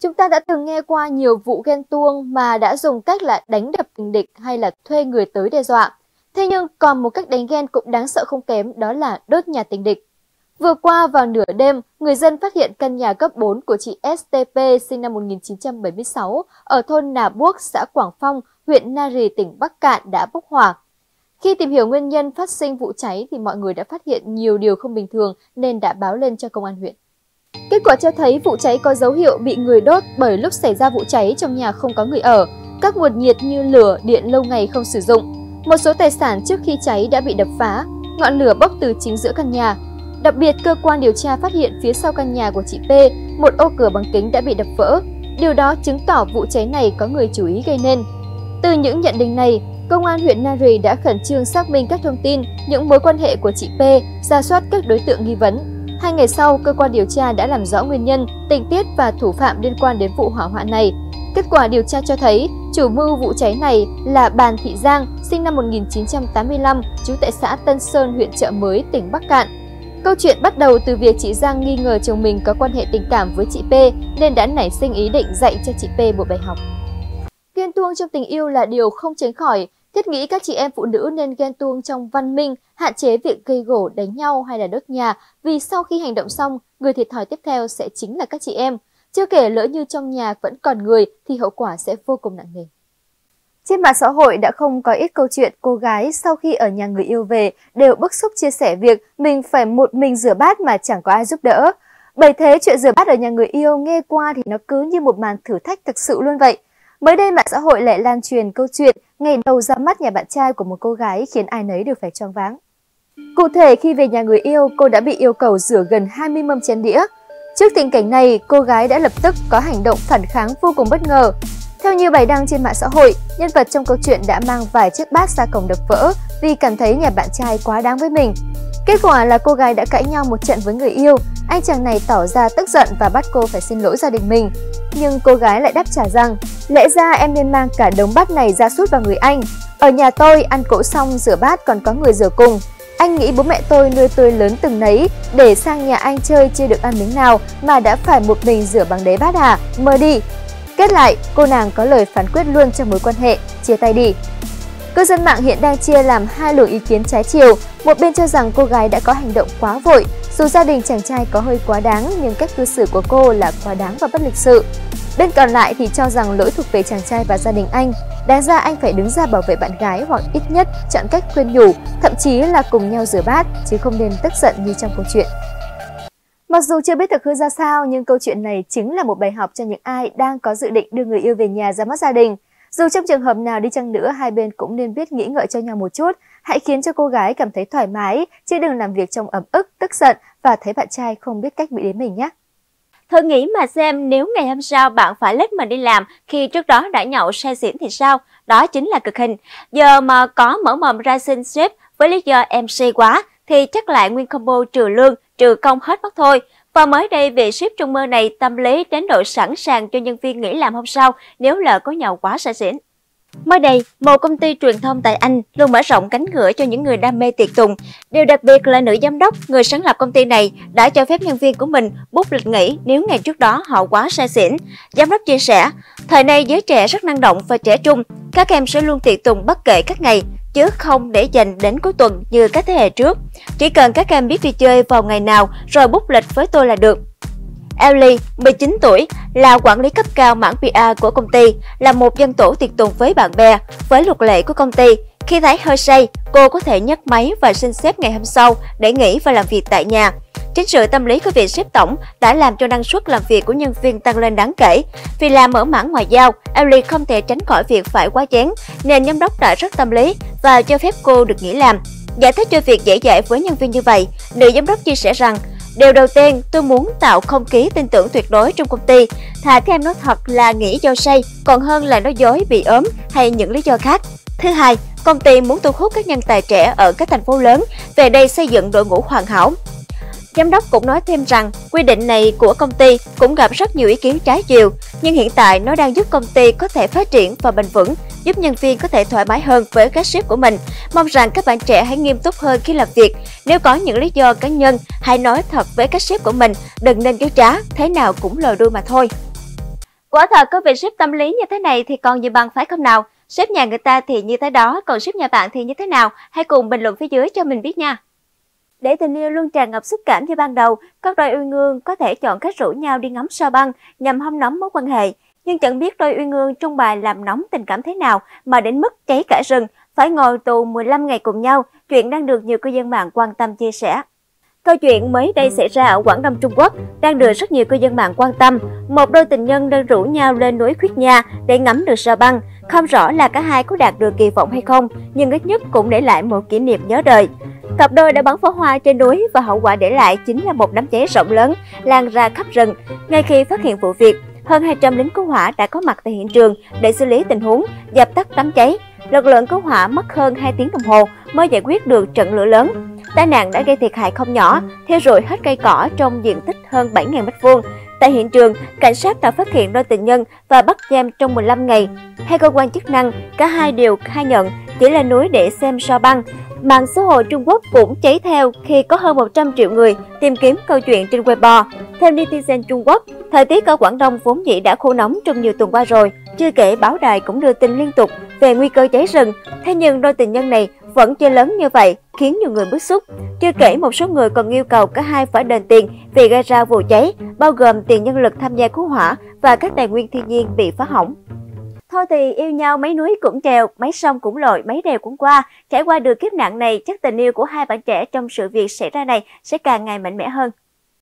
Chúng ta đã từng nghe qua nhiều vụ ghen tuông mà đã dùng cách là đánh đập tình địch hay là thuê người tới đe dọa. Thế nhưng còn một cách đánh ghen cũng đáng sợ không kém đó là đốt nhà tình địch. Vừa qua vào nửa đêm, người dân phát hiện căn nhà cấp 4 của chị STP sinh năm 1976 ở thôn Nà Buốc, xã Quảng Phong, huyện Nari, tỉnh Bắc Cạn đã bốc hỏa. Khi tìm hiểu nguyên nhân phát sinh vụ cháy thì mọi người đã phát hiện nhiều điều không bình thường nên đã báo lên cho công an huyện. Kết quả cho thấy vụ cháy có dấu hiệu bị người đốt bởi lúc xảy ra vụ cháy trong nhà không có người ở. Các nguồn nhiệt như lửa, điện lâu ngày không sử dụng. Một số tài sản trước khi cháy đã bị đập phá, ngọn lửa bốc từ chính giữa căn nhà. Đặc biệt, cơ quan điều tra phát hiện phía sau căn nhà của chị P, một ô cửa bằng kính đã bị đập vỡ. Điều đó chứng tỏ vụ cháy này có người chủ ý gây nên. Từ những nhận định này, Công an huyện Nari đã khẩn trương xác minh các thông tin, những mối quan hệ của chị P, ra soát các đối tượng nghi vấn. Hai ngày sau, cơ quan điều tra đã làm rõ nguyên nhân, tình tiết và thủ phạm liên quan đến vụ hỏa hoạn này. Kết quả điều tra cho thấy, chủ mưu vụ cháy này là Bàn Thị Giang, sinh năm 1985, trú tại xã Tân Sơn, huyện Trợ Mới, tỉnh Bắc Cạn. Câu chuyện bắt đầu từ việc chị Giang nghi ngờ chồng mình có quan hệ tình cảm với chị P nên đã nảy sinh ý định dạy cho chị P một bài học. Ghen tuông trong tình yêu là điều không tránh khỏi, Thiết nghĩ các chị em phụ nữ nên ghen tuông trong văn minh, hạn chế việc gây gổ đánh nhau hay là đốt nhà, vì sau khi hành động xong, người thiệt thòi tiếp theo sẽ chính là các chị em. Chưa kể lỡ như trong nhà vẫn còn người thì hậu quả sẽ vô cùng nặng nề. Trên mạng xã hội đã không có ít câu chuyện cô gái sau khi ở nhà người yêu về đều bức xúc chia sẻ việc mình phải một mình rửa bát mà chẳng có ai giúp đỡ. Bởi thế chuyện rửa bát ở nhà người yêu nghe qua thì nó cứ như một màn thử thách thực sự luôn vậy. Mới đây mạng xã hội lại lan truyền câu chuyện ngày đầu ra mắt nhà bạn trai của một cô gái khiến ai nấy đều phải choáng váng. Cụ thể khi về nhà người yêu, cô đã bị yêu cầu rửa gần 20 mâm chén đĩa. Trước tình cảnh này, cô gái đã lập tức có hành động phản kháng vô cùng bất ngờ. Theo như bài đăng trên mạng xã hội, nhân vật trong câu chuyện đã mang vài chiếc bát ra cổng đập vỡ vì cảm thấy nhà bạn trai quá đáng với mình. Kết quả là cô gái đã cãi nhau một trận với người yêu, anh chàng này tỏ ra tức giận và bắt cô phải xin lỗi gia đình mình. Nhưng cô gái lại đáp trả rằng, lẽ ra em nên mang cả đống bát này ra sút vào người anh. Ở nhà tôi, ăn cỗ xong rửa bát còn có người rửa cùng. Anh nghĩ bố mẹ tôi nuôi tôi lớn từng nấy, để sang nhà anh chơi chưa được ăn miếng nào mà đã phải một mình rửa bằng đế bát à, mơ đi. Kết lại, cô nàng có lời phán quyết luôn trong mối quan hệ, chia tay đi. Cư dân mạng hiện đang chia làm hai luồng ý kiến trái chiều. Một bên cho rằng cô gái đã có hành động quá vội, dù gia đình chàng trai có hơi quá đáng nhưng cách cư xử của cô là quá đáng và bất lịch sự. Bên còn lại thì cho rằng lỗi thuộc về chàng trai và gia đình anh. Đáng ra anh phải đứng ra bảo vệ bạn gái hoặc ít nhất chọn cách khuyên nhủ, thậm chí là cùng nhau rửa bát, chứ không nên tức giận như trong câu chuyện. Mặc dù chưa biết thực hư ra sao, nhưng câu chuyện này chính là một bài học cho những ai đang có dự định đưa người yêu về nhà ra mắt gia đình. Dù trong trường hợp nào đi chăng nữa, hai bên cũng nên biết nghĩ ngợi cho nhau một chút. Hãy khiến cho cô gái cảm thấy thoải mái, chứ đừng làm việc trong ấm ức, tức giận và thấy bạn trai không biết cách bị đến mình nhé. Thử nghĩ mà xem nếu ngày hôm sau bạn phải lết mình đi làm khi trước đó đã nhậu say xỉn thì sao? Đó chính là cực hình. Giờ mà có mở mồm ra xin sếp với lý do em say quá thì chắc lại nguyên combo trừ lương, trừ công hết mất thôi. Và mới đây, vị ship trung mơ này tâm lý đến độ sẵn sàng cho nhân viên nghỉ làm hôm sau nếu lỡ có nhậu quá say xỉn. Mới đây, một công ty truyền thông tại Anh luôn mở rộng cánh cửa cho những người đam mê tiệc tùng. Điều đặc biệt là nữ giám đốc, người sáng lập công ty này, đã cho phép nhân viên của mình bút lịch nghỉ nếu ngày trước đó họ quá say xỉn. Giám đốc chia sẻ, thời nay giới trẻ rất năng động và trẻ trung, các em sẽ luôn tiệc tùng bất kể các ngày, chứ không để dành đến cuối tuần như các thế hệ trước. Chỉ cần các em biết đi chơi vào ngày nào rồi bút lịch với tôi là được. Ellie, 19 tuổi, là quản lý cấp cao mảng PR của công ty, là một dân tổ tiệc tùng với bạn bè. Với luật lệ của công ty, khi thấy hơi say, cô có thể nhấc máy và xin xếp ngày hôm sau để nghỉ và làm việc tại nhà. Chính sự tâm lý của vị sếp tổng đã làm cho năng suất làm việc của nhân viên tăng lên đáng kể. Vì làm ở mảng ngoại giao, Ellie không thể tránh khỏi việc phải quá chén, nên giám đốc đã rất tâm lý và cho phép cô được nghỉ làm. Giải thích cho việc dễ dãi với nhân viên như vậy, nữ giám đốc chia sẻ rằng Điều đầu tiên, tôi muốn tạo không khí tin tưởng tuyệt đối trong công ty. Thà các em nói thật là nghĩ do say, còn hơn là nói dối bị ốm hay những lý do khác. Thứ hai, công ty muốn thu hút các nhân tài trẻ ở các thành phố lớn về đây xây dựng đội ngũ hoàn hảo. Giám đốc cũng nói thêm rằng quy định này của công ty cũng gặp rất nhiều ý kiến trái chiều, nhưng hiện tại nó đang giúp công ty có thể phát triển và bền vững, giúp nhân viên có thể thoải mái hơn với các sếp của mình. Mong rằng các bạn trẻ hãy nghiêm túc hơn khi làm việc. Nếu có những lý do cá nhân, hãy nói thật với các sếp của mình, đừng nên dối trá, thế nào cũng lòi đuôi mà thôi. Quả thật có vị ship tâm lý như thế này thì còn gì bằng phải không nào? Ship nhà người ta thì như thế đó, còn ship nhà bạn thì như thế nào? Hãy cùng bình luận phía dưới cho mình biết nha. Để tình yêu luôn tràn ngập xúc cảm như ban đầu, các đôi uyên ương có thể chọn cách rủ nhau đi ngắm sao băng nhằm hâm nóng mối quan hệ. Nhưng chẳng biết đôi uyên ương trong bài làm nóng tình cảm thế nào mà đến mức cháy cả rừng, phải ngồi tù 15 ngày cùng nhau, chuyện đang được nhiều cư dân mạng quan tâm chia sẻ. Câu chuyện mới đây xảy ra ở Quảng Đông Trung Quốc đang được rất nhiều cư dân mạng quan tâm. Một đôi tình nhân đang rủ nhau lên núi Khuyết Nha để ngắm được sao băng. Không rõ là cả hai có đạt được kỳ vọng hay không, nhưng ít nhất cũng để lại một kỷ niệm nhớ đời. Cặp đôi đã bắn pháo hoa trên núi và hậu quả để lại chính là một đám cháy rộng lớn lan ra khắp rừng. Ngay khi phát hiện vụ việc, hơn 200 lính cứu hỏa đã có mặt tại hiện trường để xử lý tình huống, dập tắt đám cháy. Lực lượng cứu hỏa mất hơn 2 tiếng đồng hồ mới giải quyết được trận lửa lớn. Tai nạn đã gây thiệt hại không nhỏ, thiêu rụi hết cây cỏ trong diện tích hơn 7.000 m2. Tại hiện trường, cảnh sát đã phát hiện đôi tình nhân và bắt giam trong 15 ngày. Hai cơ quan chức năng, cả hai đều khai nhận chỉ là núi để xem so băng. Mạng xã hội Trung Quốc cũng cháy theo khi có hơn 100 triệu người tìm kiếm câu chuyện trên Weibo. Theo netizen Trung Quốc, thời tiết ở Quảng Đông vốn dĩ đã khô nóng trong nhiều tuần qua rồi. Chưa kể báo đài cũng đưa tin liên tục về nguy cơ cháy rừng. Thế nhưng đôi tình nhân này vẫn chơi lớn như vậy khiến nhiều người bức xúc. Chưa kể một số người còn yêu cầu cả hai phải đền tiền vì gây ra vụ cháy, bao gồm tiền nhân lực tham gia cứu hỏa và các tài nguyên thiên nhiên bị phá hỏng. Thôi thì yêu nhau mấy núi cũng trèo, mấy sông cũng lội, mấy đèo cũng qua. Trải qua được kiếp nạn này, chắc tình yêu của hai bạn trẻ trong sự việc xảy ra này sẽ càng ngày mạnh mẽ hơn.